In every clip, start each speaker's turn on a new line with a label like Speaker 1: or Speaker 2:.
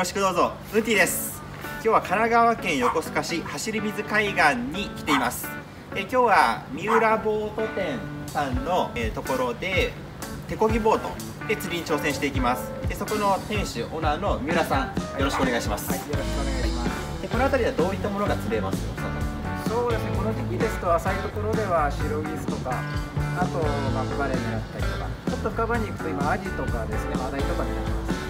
Speaker 1: ろしくどうぞ。ウーティです。今日は神奈川県横須賀市走り水海岸に来ています。え今日は三浦ボート店さんの、えー、ところで手漕ぎボートで釣りに挑戦していきます。でそこの店主オーナーの三浦さんよろしくお願いします、
Speaker 2: はい、よろしくお願いします。
Speaker 1: でこの辺りはどういったものが釣れます？
Speaker 2: そうですねこの時期ですと浅いところでは白ギスとかあとマクバレー狙ったりとかちょっと深場に行くと今アジとかですねマダイとか狙ってます。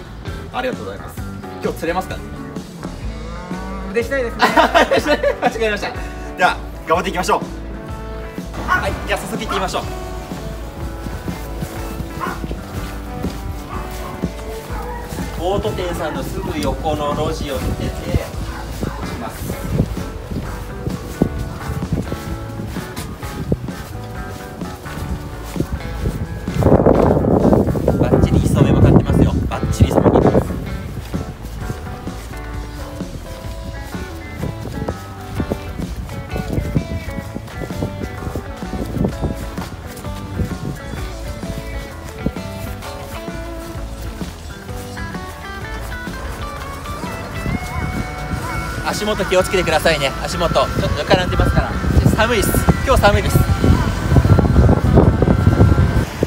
Speaker 1: ありがとうございます今日釣れますか？
Speaker 2: 腕したいですね。
Speaker 1: 間違えました。では頑張っていきましょう。はいじゃあ早速行ってみましょう。ボート店さんのすぐ横の路地を抜けて行きます。足元気をつけてくださいね。足元ちょっとぬかんでますから。寒いです。今日寒いです。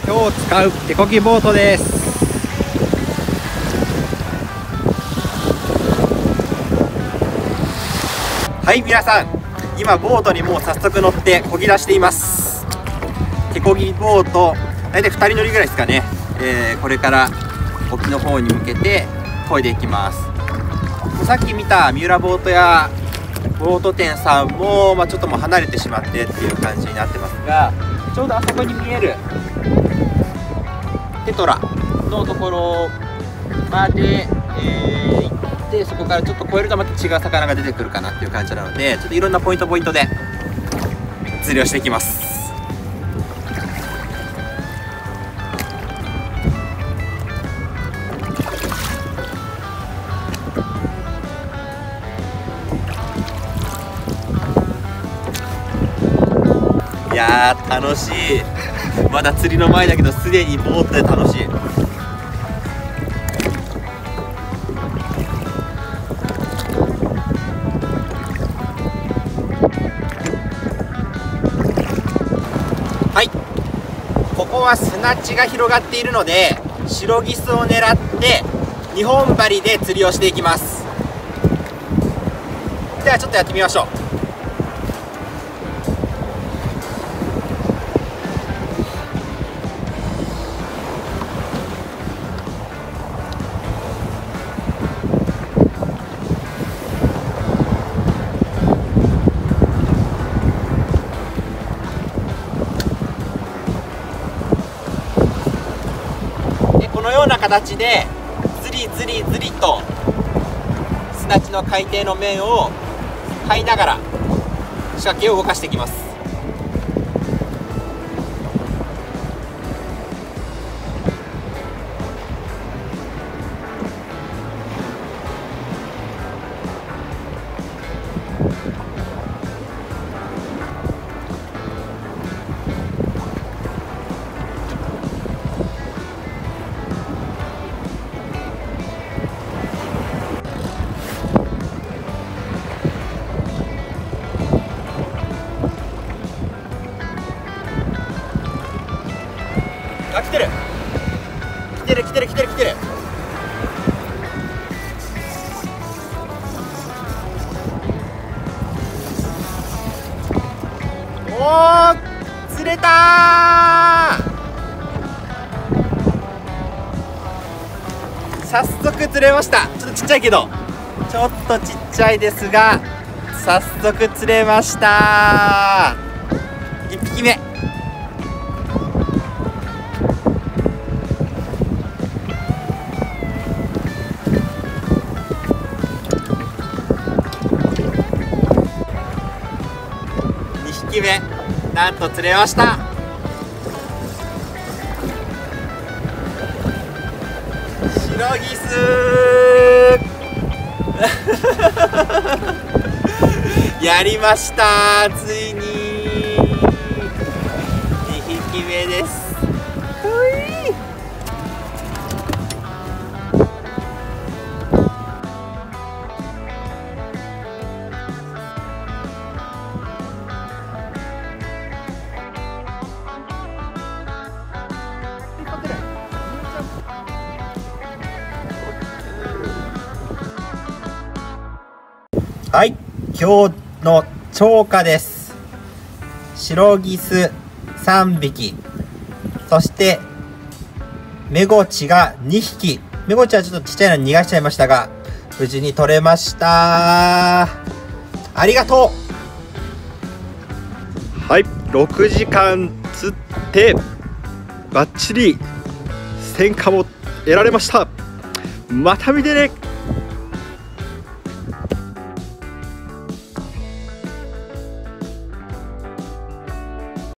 Speaker 2: 今日使う手こぎボートです。
Speaker 1: はい皆さん。今ボートにもう早速乗って漕ぎ出しています。手漕ぎボート。大体2人乗りぐらいですかね、えー、これから沖の方に向けて漕いでいきます。さっき見た三浦ボートやボート店さんも、まあ、ちょっともう離れてしまってっていう感じになってますがちょうどあそこに見えるテトラのところまで、えー、行ってそこからちょっと越えるとまた違う魚が出てくるかなっていう感じなのでちょっといろんなポイントポイントで釣りをしていきます。ー楽しい。まだ釣りの前だけどすでにボートで楽しい。はい。ここは砂地が広がっているので白ギスを狙って2本針で釣りをしていきます。ではちょっとやってみましょう。のような形でずりずりずりと砂地の海底の面を這いながら仕掛けを動かしていきます。あ来てる。来てる来てる来てる来てる。おお釣れた早速釣れました。ちょっとちっちゃいけど。ちょっとちっちゃいですが早速釣れました1匹目。匹目なんと釣れました。白ギス やりましたついに。はい今日の超過です。白ギス3匹。そしてメゴチが2匹。メゴチはちょっとちっちゃいのに逃がしちゃいましたが無事に取れました。ありがとう。はい6時間釣ってバッチリ戦果も得られました。また見てね。